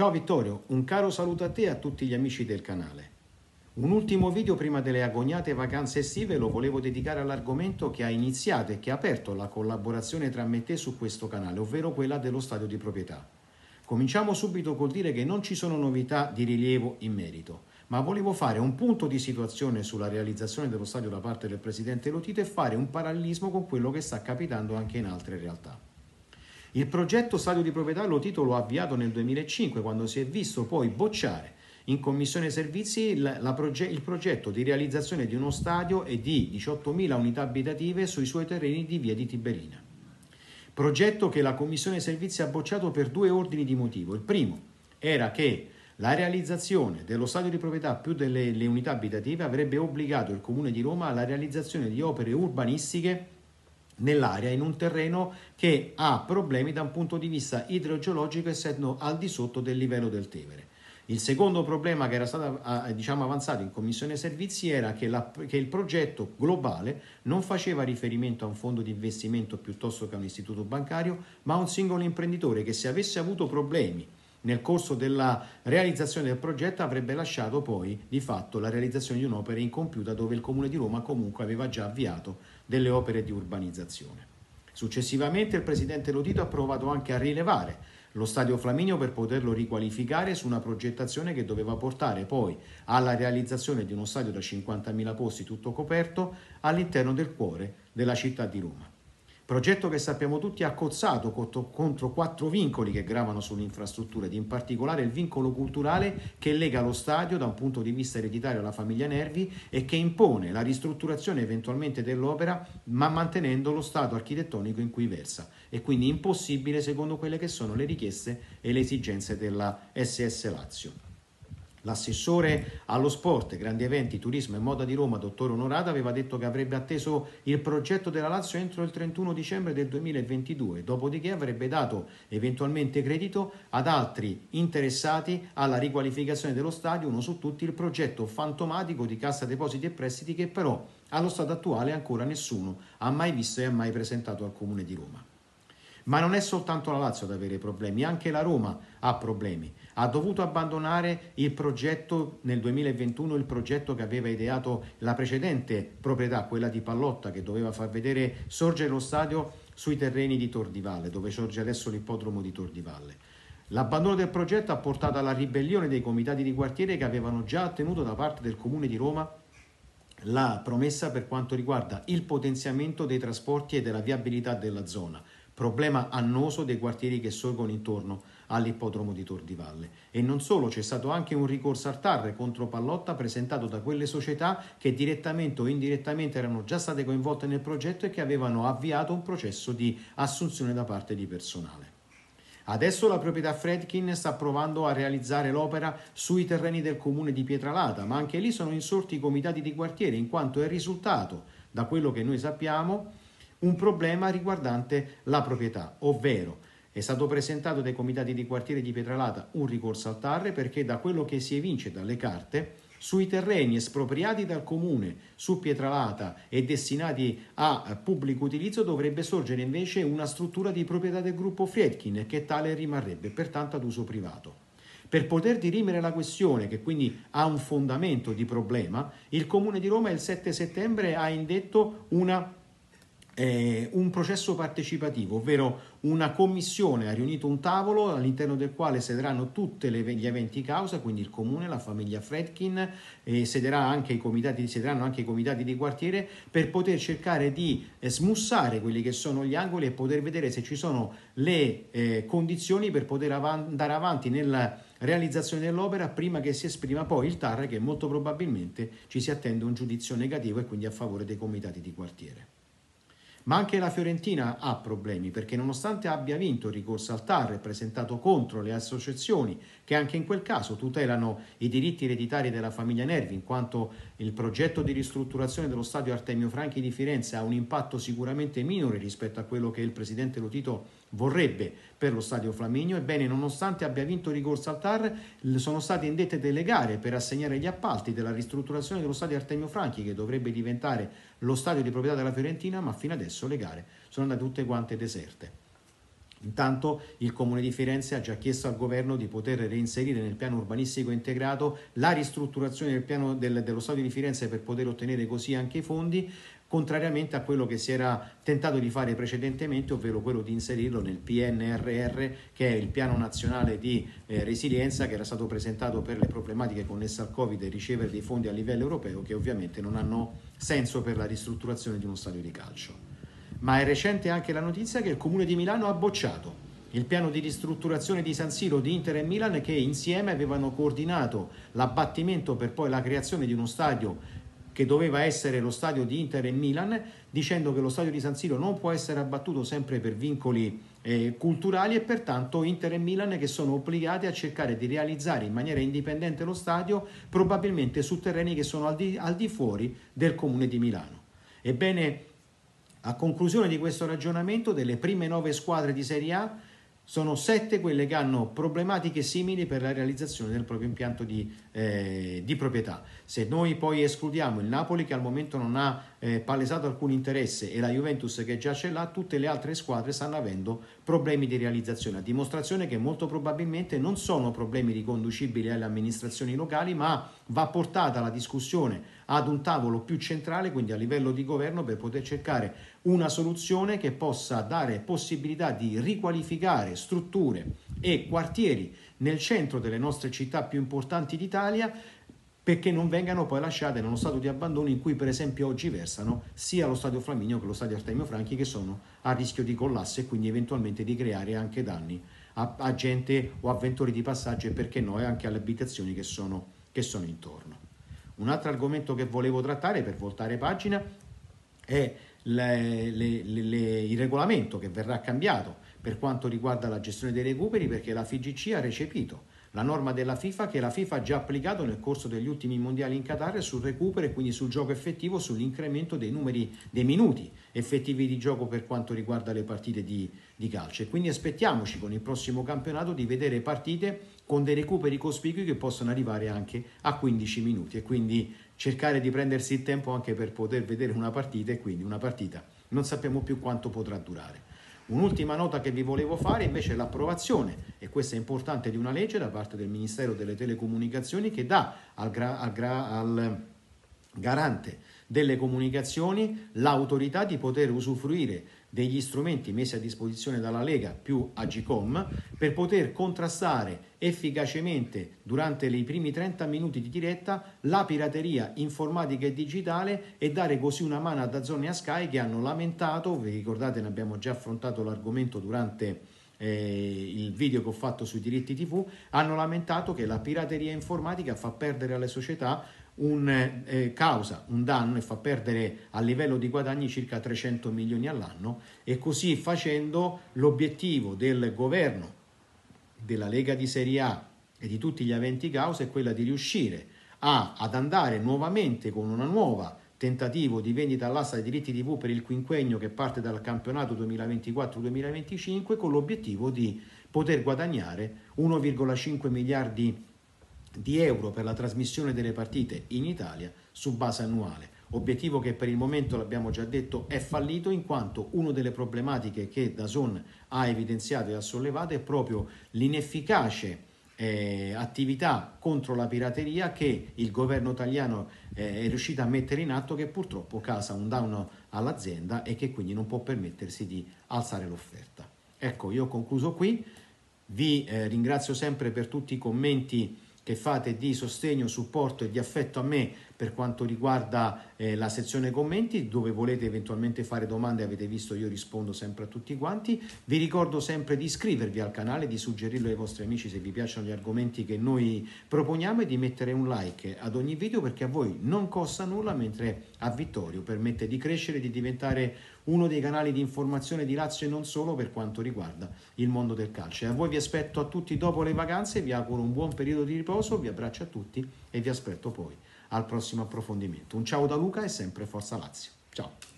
Ciao Vittorio, un caro saluto a te e a tutti gli amici del canale. Un ultimo video prima delle agognate vacanze estive lo volevo dedicare all'argomento che ha iniziato e che ha aperto la collaborazione tra me e te su questo canale, ovvero quella dello stadio di proprietà. Cominciamo subito col dire che non ci sono novità di rilievo in merito, ma volevo fare un punto di situazione sulla realizzazione dello stadio da parte del Presidente Lotito e fare un parallelismo con quello che sta capitando anche in altre realtà. Il progetto stadio di proprietà lo titolo avviato nel 2005 quando si è visto poi bocciare in commissione servizi il, proge il progetto di realizzazione di uno stadio e di 18.000 unità abitative sui suoi terreni di via di Tiberina. Progetto che la commissione servizi ha bocciato per due ordini di motivo. Il primo era che la realizzazione dello stadio di proprietà più delle unità abitative avrebbe obbligato il Comune di Roma alla realizzazione di opere urbanistiche nell'area in un terreno che ha problemi da un punto di vista idrogeologico essendo al di sotto del livello del Tevere. Il secondo problema che era stato diciamo, avanzato in Commissione Servizi era che, la, che, il progetto globale non faceva riferimento a un fondo di investimento piuttosto che a un istituto bancario, ma a un singolo imprenditore che se avesse avuto problemi nel corso della realizzazione del progetto avrebbe lasciato poi di fatto la realizzazione di un'opera incompiuta dove il Comune di Roma comunque aveva già avviato delle opere di urbanizzazione. Successivamente il Presidente Lotito ha provato anche a rilevare lo Stadio Flaminio per poterlo riqualificare su una progettazione che doveva portare poi alla realizzazione di uno stadio da 50.000 posti tutto coperto all'interno del cuore della città di Roma. Progetto che sappiamo tutti ha cozzato contro quattro vincoli che gravano sulle infrastrutture, ed in particolare il vincolo culturale che lega lo stadio da un punto di vista ereditario alla famiglia Nervi e che impone la ristrutturazione eventualmente dell'opera ma mantenendo lo stato architettonico in cui versa e quindi impossibile secondo quelle che sono le richieste e le esigenze della SS Lazio. L'assessore allo sport, grandi eventi, turismo e moda di Roma, dottor Onorato, aveva detto che avrebbe atteso il progetto della Lazio entro il 31 dicembre del 2022, dopodiché avrebbe dato eventualmente credito ad altri interessati alla riqualificazione dello stadio, uno su tutti il progetto fantomatico di Cassa Depositi e Prestiti che però allo stato attuale ancora nessuno ha mai visto e ha mai presentato al Comune di Roma. Ma non è soltanto la Lazio ad avere problemi, anche la Roma ha problemi. Ha dovuto abbandonare il progetto nel 2021, il progetto che aveva ideato la precedente proprietà, quella di Pallotta, che doveva far vedere sorgere lo stadio sui terreni di Tor di Valle, dove sorge adesso l'ippodromo di Tor di Valle. L'abbandono del progetto ha portato alla ribellione dei comitati di quartiere che avevano già ottenuto da parte del Comune di Roma la promessa per quanto riguarda il potenziamento dei trasporti e della viabilità della zona problema annoso dei quartieri che sorgono intorno all'ippodromo di Tor di Valle. E non solo, c'è stato anche un ricorso al TAR contro Pallotta presentato da quelle società che direttamente o indirettamente erano già state coinvolte nel progetto e che avevano avviato un processo di assunzione da parte di personale. Adesso la proprietà Fredkin sta provando a realizzare l'opera sui terreni del comune di Pietralata, ma anche lì sono insorti i comitati di quartiere, in quanto è risultato, da quello che noi sappiamo, un problema riguardante la proprietà, ovvero è stato presentato dai comitati di quartiere di Pietralata un ricorso al TAR perché da quello che si evince dalle carte sui terreni espropriati dal comune su Pietralata e destinati a pubblico utilizzo dovrebbe sorgere invece una struttura di proprietà del gruppo Friedkin che tale rimarrebbe pertanto ad uso privato. Per poter dirimere la questione, che quindi ha un fondamento di problema, il Comune di Roma il 7 settembre ha indetto una eh, un processo partecipativo, ovvero una commissione ha riunito un tavolo all'interno del quale sederanno tutti gli eventi causa, quindi il comune, la famiglia Fredkin, e sederà anche i comitati, sederanno anche i comitati di quartiere per poter cercare di eh, smussare quelli che sono gli angoli e poter vedere se ci sono le eh, condizioni per poter av- andare avanti nella realizzazione dell'opera prima che si esprima poi il TAR che molto probabilmente ci si attende un giudizio negativo e quindi a favore dei comitati di quartiere. Ma anche la Fiorentina ha problemi perché nonostante abbia vinto il ricorso al TAR e presentato contro le associazioni che anche in quel caso tutelano i diritti ereditari della famiglia Nervi in quanto il progetto di ristrutturazione dello stadio Artemio Franchi di Firenze ha un impatto sicuramente minore rispetto a quello che il presidente Lotito vorrebbe per lo stadio Flaminio, ebbene nonostante abbia vinto ricorso al TAR sono state indette delle gare per assegnare gli appalti della ristrutturazione dello stadio Artemio Franchi che dovrebbe diventare lo stadio di proprietà della Fiorentina, ma fino adesso le gare sono andate tutte quante deserte. Intanto il Comune di Firenze ha già chiesto al governo di poter reinserire nel piano urbanistico integrato la ristrutturazione del piano del, dello Stadio di Firenze per poter ottenere così anche i fondi, contrariamente a quello che si era tentato di fare precedentemente, ovvero quello di inserirlo nel PNRR, che è il piano nazionale di eh, resilienza che era stato presentato per le problematiche connesse al Covid e ricevere dei fondi a livello europeo che ovviamente non hanno senso per la ristrutturazione di uno stadio di calcio. Ma è recente anche la notizia che il Comune di Milano ha bocciato il piano di ristrutturazione di San Siro di Inter e Milan che insieme avevano coordinato l'abbattimento per poi la creazione di uno stadio che doveva essere lo stadio di Inter e Milan, dicendo che lo stadio di San Siro non può essere abbattuto sempre per vincoli eh, culturali e pertanto Inter e Milan che sono obbligati a cercare di realizzare in maniera indipendente lo stadio, probabilmente su terreni che sono al di, al di fuori del comune di Milano. Ebbene, a conclusione di questo ragionamento, delle prime nove squadre di Serie A, sono sette quelle che hanno problematiche simili per la realizzazione del proprio impianto di, eh, di proprietà. Se noi poi escludiamo il Napoli che al momento non ha eh, palesato alcun interesse e la Juventus che già ce l'ha, tutte le altre squadre stanno avendo problemi di realizzazione, a dimostrazione che molto probabilmente non sono problemi riconducibili alle amministrazioni locali, ma va portata la discussione ad un tavolo più centrale, quindi a livello di governo, per poter cercare una soluzione che possa dare possibilità di riqualificare strutture e quartieri nel centro delle nostre città più importanti d'Italia perché non vengano poi lasciate nello stato di abbandono in cui per esempio oggi versano sia lo stadio Flaminio che lo stadio Artemio Franchi che sono a rischio di collasso e quindi eventualmente di creare anche danni a, a gente o avventori di passaggio e perché no anche alle abitazioni che sono, che sono intorno. Un altro argomento che volevo trattare per voltare pagina è le, le, le, il regolamento che verrà cambiato per quanto riguarda la gestione dei recuperi perché la FIGC ha recepito la norma della FIFA che la FIFA ha già applicato nel corso degli ultimi mondiali in Qatar sul recupero e quindi sul gioco effettivo, sull'incremento dei numeri dei minuti effettivi di gioco per quanto riguarda le partite di, di calcio. E quindi aspettiamoci con il prossimo campionato di vedere partite con dei recuperi cospicui che possono arrivare anche a 15 minuti e quindi cercare di prendersi il tempo anche per poter vedere una partita e quindi una partita non sappiamo più quanto potrà durare. Un'ultima nota che vi volevo fare invece è l'approvazione, e questa è importante, di una legge da parte del Ministero delle Telecomunicazioni che dà al, gra- al, gra- al garante delle comunicazioni l'autorità di poter usufruire degli strumenti messi a disposizione dalla Lega più Agicom per poter contrastare efficacemente durante i primi 30 minuti di diretta la pirateria informatica e digitale e dare così una mano a Dazzone e a Sky che hanno lamentato, vi ricordate ne abbiamo già affrontato l'argomento durante eh, il video che ho fatto sui diritti TV, hanno lamentato che la pirateria informatica fa perdere alle società un, eh, causa un danno e fa perdere a livello di guadagni circa 300 milioni all'anno e così facendo l'obiettivo del governo, della Lega di Serie A e di tutti gli aventi causa è quella di riuscire a, ad andare nuovamente con una nuova tentativo di vendita all'asta dei diritti TV per il quinquennio che parte dal campionato 2024-2025 con l'obiettivo di poter guadagnare 1,5 miliardi di di euro per la trasmissione delle partite in Italia su base annuale. Obiettivo che per il momento, l'abbiamo già detto, è fallito in quanto una delle problematiche che Dazon ha evidenziato e ha sollevato è proprio l'inefficace eh, attività contro la pirateria che il governo italiano eh, è riuscito a mettere in atto che purtroppo causa un danno all'azienda e che quindi non può permettersi di alzare l'offerta. Ecco, io ho concluso qui, vi eh, ringrazio sempre per tutti i commenti che fate di sostegno, supporto e di affetto a me per quanto riguarda eh, la sezione commenti, dove volete eventualmente fare domande, avete visto io rispondo sempre a tutti quanti. Vi ricordo sempre di iscrivervi al canale, di suggerirlo ai vostri amici se vi piacciono gli argomenti che noi proponiamo e di mettere un like ad ogni video perché a voi non costa nulla, mentre a Vittorio permette di crescere di diventare uno dei canali di informazione di Lazio e non solo per quanto riguarda il mondo del calcio. E a voi vi aspetto a tutti dopo le vacanze, vi auguro un buon periodo di riposo, vi abbraccio a tutti e vi aspetto poi al prossimo approfondimento. Un ciao da Luca e sempre Forza Lazio. Ciao!